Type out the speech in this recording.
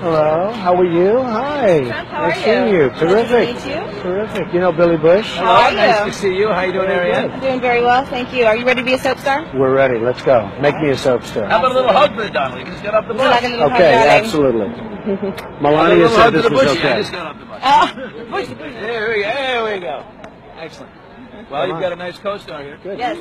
Hello. How are you? Hi. How are nice seeing you. Nice to Terrific. meet you. Terrific. You know Billy Bush? How are you? Nice to see you. How you doing, Very Arianne? I'm doing very well, thank you. Are you ready to be a soap star? We're ready. Let's go. Make me a soap star. How about a little hug for the Donnelly? Just get off the bus. like Okay, hug, absolutely. Melania said this was bushy? I just got off the bus. Oh, Bushy, bushy. There we go. There we go. Excellent. Well, you've got a nice co-star here. Good. yes.